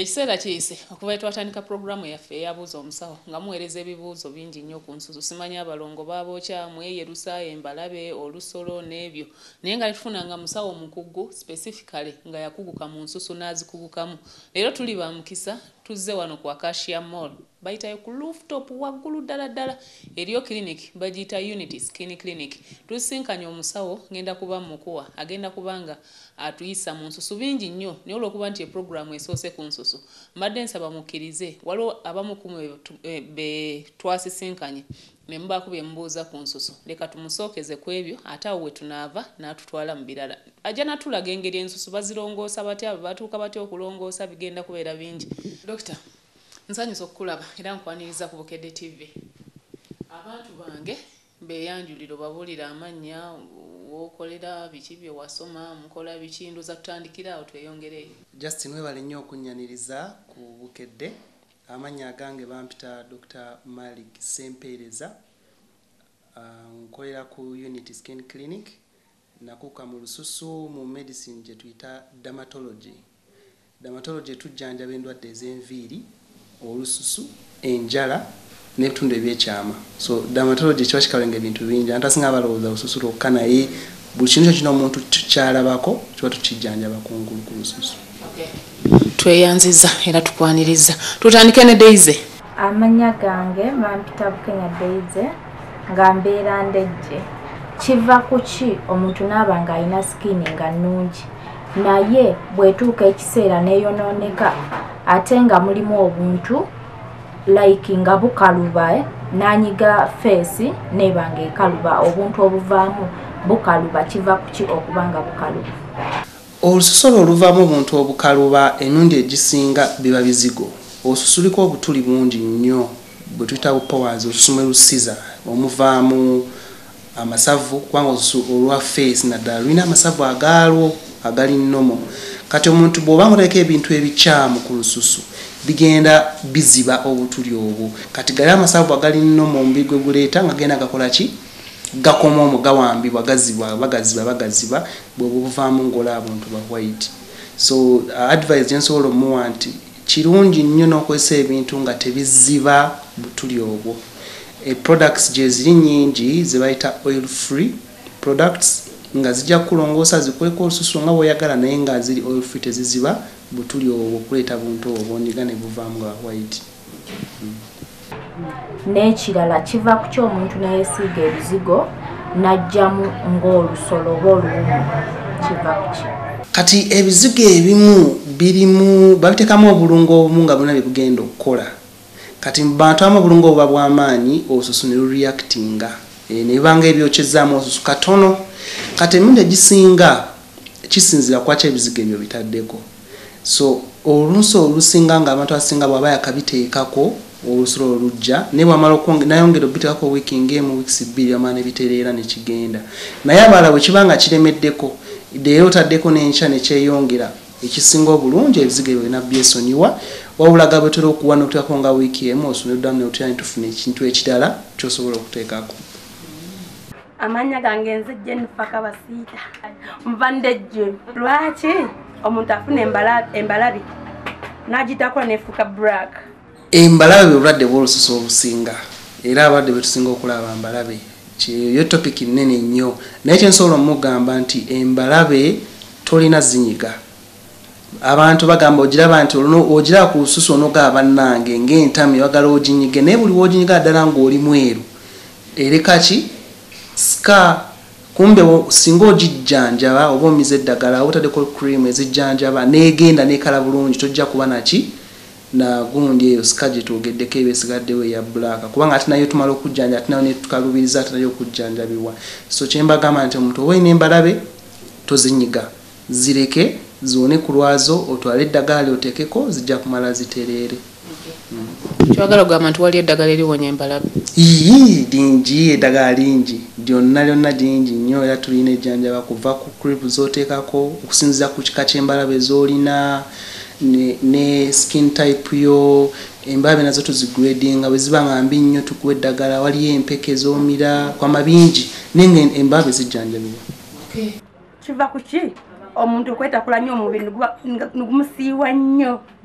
ekiseera kiyise okuva twatandika puroguramu yaffe eyabuuza omusawo nga muweereza ebibuuzo bingi nnyo ku nsusu simanyi abalongo babookya mweyerusa embalabe olusolo n'ebyo. Naye nga netufunanga musawo mukugu specifically nga yakuguka mu nsusu n'azikugukamu. Leero tuli bamukisa tuzze wano ku acacia mall. Bayitayo ku rooftop waggulu ddala ddala. Eriyo clinic bagiyita unity skin clinic. Tusinkanye omusawo ngenda kuba mukuwa agenda kubanga atuyisa mu nsusu bingi nnyo naye olwokuba nti eprogramu esoose ku nsusu. Mbadde nsaba mukkirize waliwo abamukumu be twasisinkanye ne mubaako bye mubuuza ku nsusu. Leka tumusookeze ku ebyo ate awo we tunaava n'atutwala mu birala. Ajja natulaga engeri ensusu bazirongoosa batya batuuka batya okulongoosa bigenda kubeera bingi. Dokita nsanyusa okukulaba era nkwaniriza ku bukedde tv abantu bange beeyanjuliro babuulira amannya wokolera biki bye wasoma mukola biki nduza tutandikira awo tweyongereyo justin webale nnyo okunnyaniriza ku bukedde amannya agange bampita dr malik sempeereza nkolera ku unity skin clinic nakuuka mu lususu mu medicine gye tuyita dermatology. Dermatology tujjanjaba endwadde ez'enviiri olususu enjala n'ebitundu ebyekyama. So dermatology kiba kikalenga ebintu bingi antasinga abalowooza lususu lwokka naye buli kintu kyo kino omuntu kyalabako kiba tukijjanjaba kungulu ku lususu. Tweyanziza era tukwaniriza. Tutandike ne deize amannya gange mampita bukenya deize nga mbeera ndejje. Kiva ku ki omuntu naaba nga alina sikini nga nnungi? Naye bwetuuka ekiseera neeyonooneka ate nga mulimu obuntu like nga bukaluba nanyiga feesi neba nga ekaluba obuntu obuvaamu bukaluba kiva ku ki okuba nga bukaluba. Olususu olwo oluvaamu obuntu obukaluba emirundi egisinga biba bizigo. Olususu luliko obutuli bungi nnyo bwe tuyita bupowers olususu mwe lusiza omuvaamu amasavu kubanga olwa face naddala lulina amasavu agaalwo agali nnomo. Kati omuntu bw'oba ngaotaleka ebintu ebikyamu ku lususu bigenda biziba obutuli obwo. Kati gali amasavu agali nnomo omubiri gwe guleeta nga genda gakola ki gakoma omwo gawambibwa gaziba bagaziba bagaziba bwebwe obuvaamu ngaola abantu ba white. So uh, advice gyensobola omuwa nti kirungi nnyo n'okozesa ebintu nga tebiziba butuli obwo. E products gye ziri nyingi zebayita oil free products nga zijja kukulongoosa zikweka olususu nga bweoyagala naye nga ziri oil free teziziba butuli obwo okuleeta buntu obwo ndiga ne buvaamu nga white. Mm. N'ekirala kiva ku kyomuntu neyesiiga ebizigo n'ajjamu ng'olusolo oba oluwumu kiva ku ki kati ebizigo ebimu birimu babiteekamu obulungo obumu nga bulina bye bugenda okukola. Kati mubantu amu obulungo obuba bw'amaanyi olususu ne lureactinga e, ne bibanga ebyokyezaamu olususu katono. Kati emirundi egisinga kisinzira kwaki ebizigo ebyo bitaddeko. So oluusi olusinga nga abantu asinga bwaba yakabiteekako olusulo olujja naye bwamala nayongera obiteekako wiiki ngaemu wiikisi bbiri amala nebitereera nekigenda naye abalala bwe kiba nga kiremeddeko deera otaddeko n'enkya nekyeyongera ekisinga obulungi ebizigo ebyo bina byesonyiwa wabulaga bwetera okuwa nokuteekako nga wiiki emu osoneddamu neotera netufuna ekintu ekirala kyosobola okuteekako. Amanya gange nze jennifa kabasiita muvandejje lwaki? Omuntu afuna embalabi nagitakola nefuuka black embalabe bwe bulwadde bwolususu obusinga era abalwadde betusinga okulaba mbalabe yo topiki nene nnyo. Naye kyensobola omugamba nti embalabe tolina zinyiga. Abantu bagamba ogiraba nti ogiraba ku lususu onogaa bannange ngaentami wagala oginyige naye buli woginyiga ddala ngaoli mweru. Ereka ki ska kumbe singa ogijjanjaba oba omiza eddagala otaddeko cream ezijjanjaba negenda nekala bulungi tojja kuba naki nagundi eyo sika gyetwogeddeko eba esigaddewo eya bbulaaka kubanga ate nayo tumala okujjanja ate nayo netukalubiriza ate nayo okujjanjabibwa. So kyembagamba nti omuntu oba olina embalabe tozinyiga. Zireke zone ku lwazo otwale eddagala lyotekeko zijja kumala zitereere. Kyogala ogamba nti wali eddagala eriwonya embalabe ii lingi eddagala lingi. Lyonna lyonna lingi nnyo era tulina ejjanjaba kuva ku crip zoteekako okusinziza ku kika kyembalabe zolina ne, ne skin type yo embalabe nazo tuzigradinga bwe ziba nga mbi nnyo tukuwa eddagala waliyo empeke zomira kwama bingi naye nga embalabe zijjanjabibwa kiva ku ki omuntu okwetakula nnyo omubiri nigumusiiwa nnyo Eh,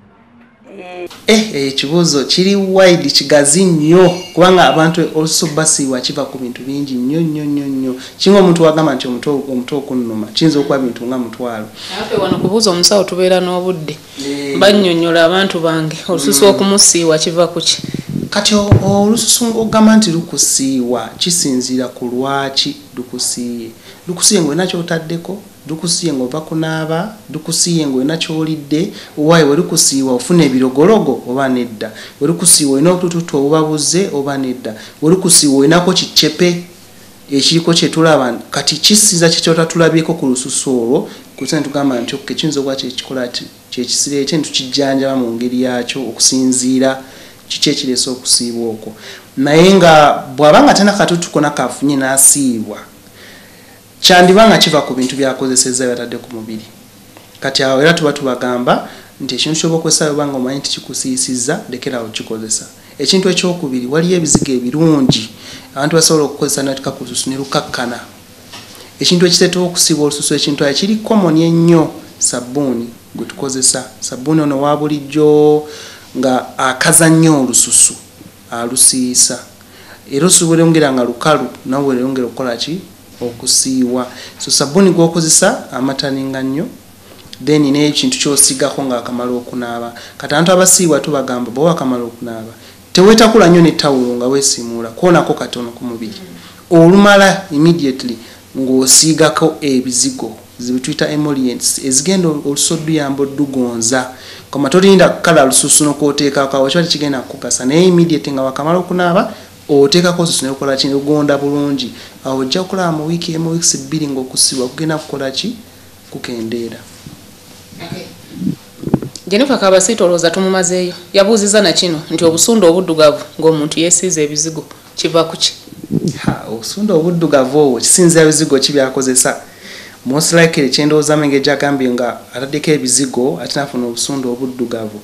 ekibuuzo kiri wide kigazi nnyo kubanga abantu olususu basiibwa kiva ku bintu bingi nnyo nnyo nnyo nnyo. Kinga omuntu wagamba nti omutwe okunnuma kiyinza okuba bintu nga mutwalo. Afe wano kubuuza omusawo tubeera n'obudde. Eh. bannyonnyola abantu bange olususu okumusiiwa kiva ku ki? Kati olususu ogamba nti lukusiiwa kisinziira ku lwaki lukusiiye? Lukusiiye ngaolina kyotaddeko lukusiiye ngaova kunaaba lukusiiye ngaolina kyolidde owaayi we lukusiiwa ofuna ebirogologo oba nedda. We lukusiiwa olina obutututu obubabuze oba nedda. We lukusiiwa olinako kicepe ekiriko kyetulaba kati kisinza kyekyotatulabyeko ku lususu olwo kusa tugamba nti ok kiyinza okuba kyekikola kyekisira ekye nitukijjanjaba mu ngeri yakyo okusinziira kiki ekireesa okusiibwa okwo. Naye nga bw'aba nga tena katutu kona kafunye n'asiibwa kyandiba nga kiva ku bintu byakozeseza byatadde ku mubiri. Kati awo era tuba tubagamba nti ekintu kyoba okozesa oba nga omanyi nti kikusiisiza lekerawo kikozesa. Ekintu ekyokubiri waliyo ebizigo ebirungi. Abantu basobola okukozesa natika ku lususu ne lukakkana. Ekintu ekiteetawo okusiiba olususu ekintu ayo kiri komoni ennyo sabbuuni gwe tukozesa. Sabbuuni ono wa bulijjo nga akaza nnyo olususu alusiisa. Era osobola ongera nga lukalu nawe wereyongera okukola ki okusiiwa. So sabbuuni gwokozesa amataninga nnyo then nekintu kyosigako nga akamala okunaaba. Kati abantu abasiibwa tubagamba bwe wakamala okunaaba. Teweetakula nnyo netawulo nga weesiimuula kwonako katono ku mubiri. Olumala immediately ng'osiigako ebizigo zebituyita emolients ezigenda olusu oduyamba oddugonza. Koma tolinda kukala lususu nokwoteekako awo kiba tekigenda kukugasa naye immediate nga wakamala okunaaba oteekako olususu nelukola ki? Nelugonda bulungi. Awo ojja kukulaba mu wiiki emu wiikisi bbiri ngaokusibwa kugenda kukola ki? Kukendeera. Jennifer kabasiita olowooza tumumazeeyo yabuuziza nakino nti obusunda obuddugavu ng'omuntu yeesiiza ebizigo kiva ku ki? Ha, obusunda obuddugavu obwo kisinzira bizigo ki byakozesa? Most likely kyendowooza menge gyagambye nga ataddeko ebizigo ate nafuna obusunda obuddugavu.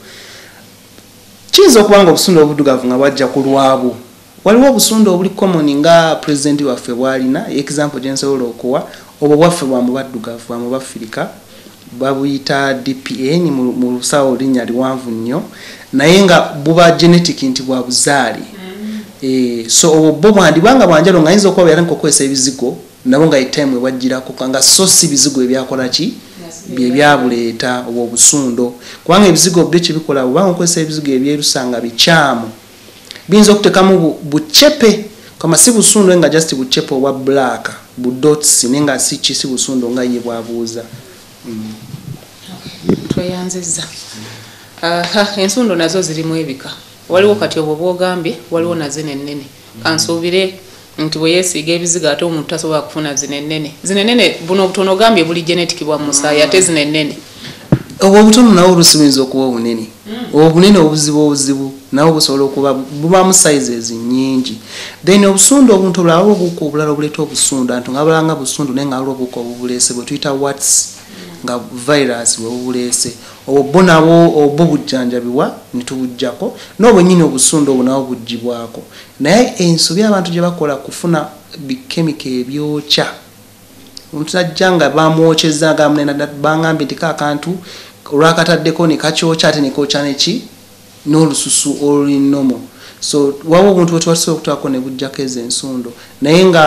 Kiyinza okuba nga obusunda obuddugavu nga bwajja ku lwabwo waliwo obusunda obuli common nga pulezidenti waffe bwalina example gyensobola okuwa obwo bwaffe bwamu baddugavu bwamu bafirika babuyita dpn mu- lusawo linnya liwanvu nnyo naye nga buba genetic nti bwa buzaale Eh, so obwo bo bwandibwanga bwanjalo nga ayinza okuba byatandika okukozesa ebizigo nabo nga etime ebwajjirako nga so si bizigo ebyakola ki? Byebyabuleeta obwo obusundo. Kubanga ebizigo byo kyebikola bwobanga okozesa ebizigo ebyerusa nga bikyamu biyinza okutekamu bu- bucepe kama si busundo nga just bucepe obwa black budots naye nga si ki si busundo nga ye bwabuuza tweyanziza aha ensundo nazo zirimu ebika. Waliwo kati obwo bwogambye waliwo nazo nennene kansuubire nti bwe yeesiiga ebizigo ate omuntu tasobola kufuna zinennene zinennene buno obutono ogambye buli genetic bwa musaayi ate zinennene obwo obutono nawo olusi buyinza okuba obunene obunene obuzibu obuzibu nawo busobola okuba bubamu sizes nyingi then obusundu obuntu obulala waliwo obuwuka obulala obuleeta obusundu antu nga bulanga busundu naye nga waliwo obuwuka obubuleese bwe tuyita wats nga virus webubuleese obwo bo nabwo obwo bujjanjabibwa netubujjako n'obwenyini obusundu obwo nabwo buggyibwako naye ensobi abantu gye bakola kufuna bikemika ebyokya. Omuntu ajja nga bamwokyeza gamunena bangambye nti kaakantu olwakataddeko nekakyokya ate nekookya neki n'olususu olulinomo so waba obuntu bwetubasobola okutwako ne bujjako ezo ensundo naye nga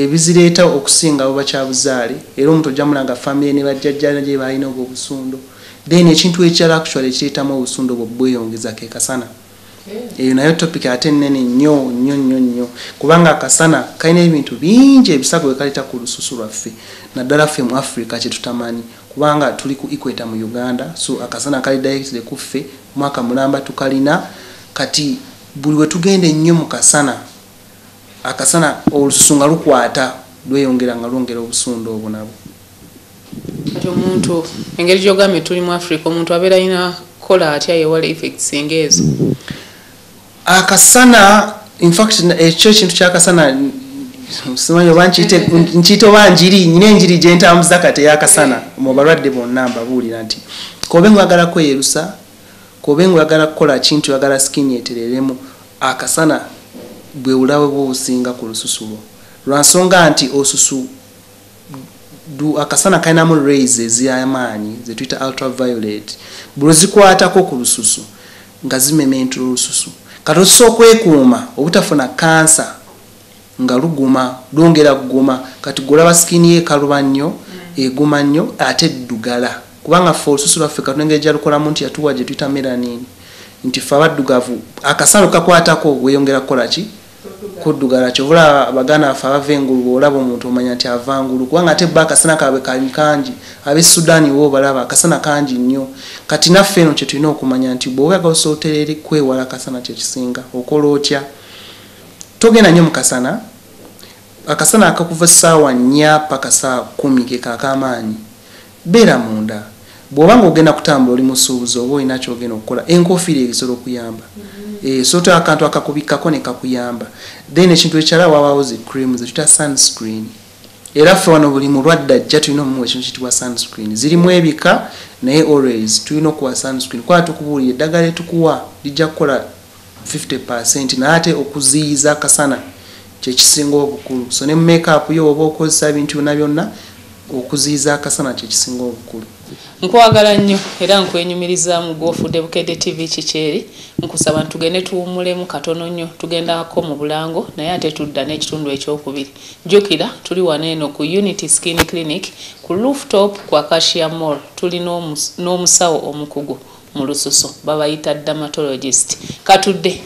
ebizireeta okusinga buba kyabuzaale era omuntu ojja mulanga famire ne bajjajjana gye balina obwo obusundo then ekintu ekirala actually ekireetamu obusundo obwo bweyongeza ke kasana. Eyo nayo topic ate nene nnyo nnyo nnyo nnyo. Kubanga akasana kalina ebintu bingi ebisago byekaleta ku lususu lwaffe naddala ffe mu africa kyetutamanyi kubanga tuli ku equator mu uganda so akasana kali directly kuffe mwaka mulamba tukalina. Kati buli wetugenda ennyo mu kasana akasana olususu nga lukwata lweyongera nga lwongera obusunda obwo nabwo. Kati omuntu engeri gyogambye tuli mu africa omuntu abeera alina kola atya yewala effects ngaezo akasana infact ekyo ekintu kyakasana simanyi oba nkiyite oba njiri nyina enjiri gyentambuza kati eyakasana mu balwadde bonna mbabuulira nti kobe ngaoyagala kweyerusa kobe ngaoyagala kukola kintu oyagala skini etereremu akasana bwe bulabe bwobusinga ku lususu lwo lwansonga nti osusu du- akasana kalinamu rays eziyamaanyi zetuyita ultraviolet bwe zikwatako ku lususu nga zimementula olususu kati osobola okwekuuma obutafuna kansa nga luguma lwongera kuguma. Kati golaba sikini yekaluba nnyo eguma nnyo ate eddugala. Kubanga fe olususu lwaffe katulengeri gyalukolamu nti yatuwa gye tuyita melanin. Nti fe abaddugavu akasalo kakwatako weyongera kukolaki kuddugala. Kyovula abaganda baffe abava engulu olaba omuntu omanya nti ava ngulu. Kubanga ate ba akasana kaabwe kangi abe sudaani wo balaba akasana kangi nnyo. Kati naffe eno kyetulina okumanya nti bweoyagala osootereri kwewala akasana kyekisinga okola otya? Togenda nnyo mukasana akasana akakuva essaawa nnya paka saa kumi kekakamaanyi beera munda. Bw'oba nga ogenda kutambula oli musuubuzi oba olina kyogenda okukola enkofiira ebisobola okuyamba. Eh, soto akantu akakubikkako ne kakuyamba. Then ekintu ekyala wabaawo zi cream zetuta sunscreen. Era ffe wano buli mulwadde ajja tulina omumuwa ekintu kitibwa sunscreen. Zirimu ebika naye always tulina okuwa sunscreen. Kuba tukubuulira eddagala etukuwa lijja kukola 50 naye ate okuziyiza akasana kyekisinga obukulu. So ne makeup yo oba okozesa ebintu byonna byonna okuziyiza akasana kyekisinga obukulu. Nkwagala nnyo era nkwenyumirizaamu gwofudde bukedde tv kikyeri nkusaba ntugende tuwumulemu katono nnyo tugendako mu bulango naye ate tudda n'ekitundu ekyokubiri. Jjukira tuli wano eno ku unity skin clinic ku rooftop ku acacia mall. Tuli n'omus- n'omusawo omukugu mu lususo babayita dermatologist. Katudde